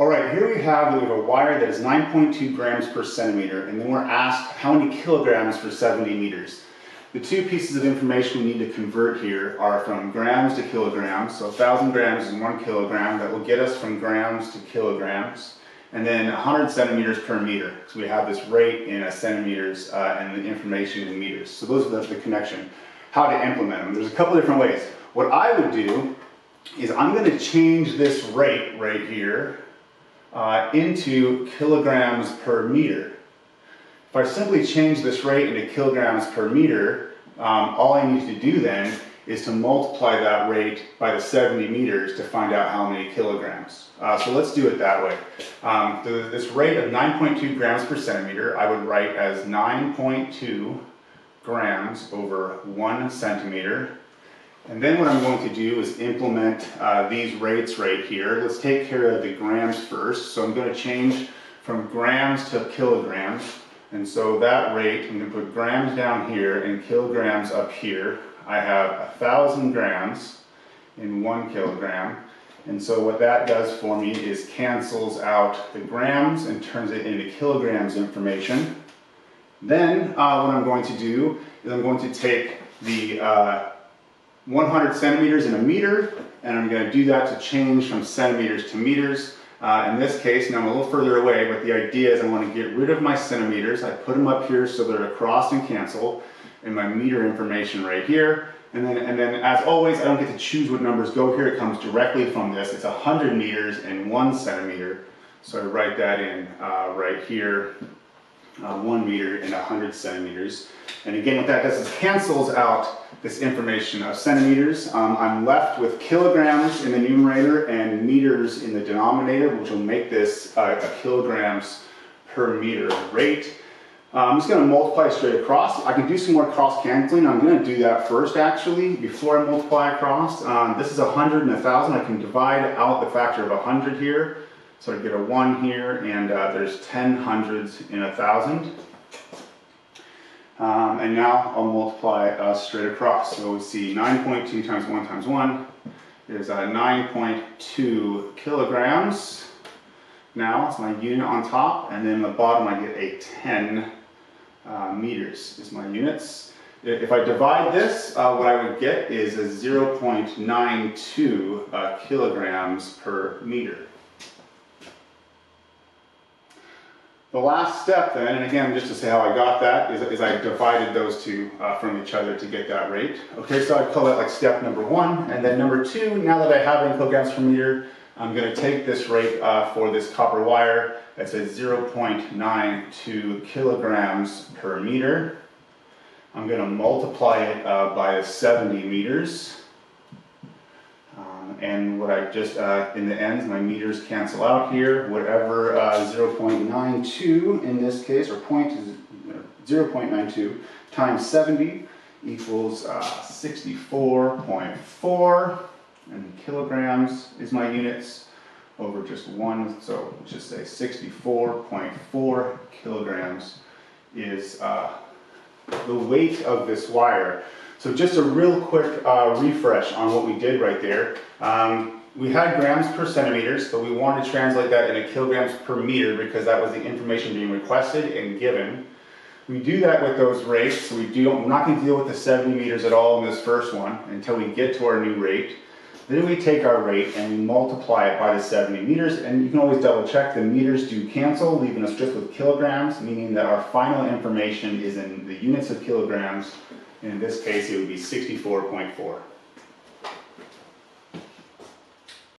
All right, here we have, we have a wire that is 9.2 grams per centimeter, and then we're asked how many kilograms for 70 meters. The two pieces of information we need to convert here are from grams to kilograms. So 1,000 grams is one kilogram. That will get us from grams to kilograms. And then 100 centimeters per meter. So we have this rate in centimeters uh, and the information in meters. So those are the, the connection. How to implement them. There's a couple different ways. What I would do is I'm going to change this rate right here uh, into kilograms per meter. If I simply change this rate into kilograms per meter, um, all I need to do then is to multiply that rate by the 70 meters to find out how many kilograms. Uh, so let's do it that way. Um, the, this rate of 9.2 grams per centimeter, I would write as 9.2 grams over one centimeter and then what I'm going to do is implement uh, these rates right here. Let's take care of the grams first. So I'm going to change from grams to kilograms. And so that rate, I'm going to put grams down here and kilograms up here. I have a thousand grams in one kilogram. And so what that does for me is cancels out the grams and turns it into kilograms information. Then uh, what I'm going to do is I'm going to take the uh, 100 centimeters in a meter, and I'm going to do that to change from centimeters to meters. Uh, in this case, now I'm a little further away, but the idea is I want to get rid of my centimeters. I put them up here so they're across and cancel, and my meter information right here. And then, and then as always, I don't get to choose what numbers go here. It comes directly from this. It's 100 meters and one centimeter. So I write that in uh, right here uh, one meter and 100 centimeters. And again, what that does is cancels out this information of centimeters. Um, I'm left with kilograms in the numerator and meters in the denominator, which will make this uh, a kilograms per meter rate. Uh, I'm just going to multiply straight across. I can do some more cross canceling. I'm going to do that first actually before I multiply across. Um, this is 100 and 1,000. I can divide out the factor of 100 here. So I get a 1 here, and uh, there's 10 hundreds in a thousand. Um, and now I'll multiply uh, straight across. So we see 9.2 times 1 times 1 is uh, 9.2 kilograms. Now it's my unit on top, and then the bottom I get a 10 uh, meters is my units. If I divide this, uh, what I would get is a 0.92 uh, kilograms per meter. The last step then, and again, just to say how I got that, is, is I divided those two uh, from each other to get that rate. Okay, so I'd call that like step number one. And then number two, now that I have it in kilograms per meter, I'm gonna take this rate uh, for this copper wire that's at 0.92 kilograms per meter. I'm gonna multiply it uh, by 70 meters and what I just, uh, in the ends, my meters cancel out here. Whatever uh, 0.92 in this case, or point 0.92 times 70 equals uh, 64.4, and kilograms is my units over just one, so let's just say 64.4 kilograms is uh, the weight of this wire. So just a real quick uh, refresh on what we did right there. Um, we had grams per centimeters, but we wanted to translate that into kilograms per meter because that was the information being requested and given. We do that with those rates, so we do, we're not going to deal with the 70 meters at all in this first one until we get to our new rate. Then we take our rate and we multiply it by the 70 meters, and you can always double check. The meters do cancel, leaving us just with kilograms, meaning that our final information is in the units of kilograms. In this case, it would be 64.4.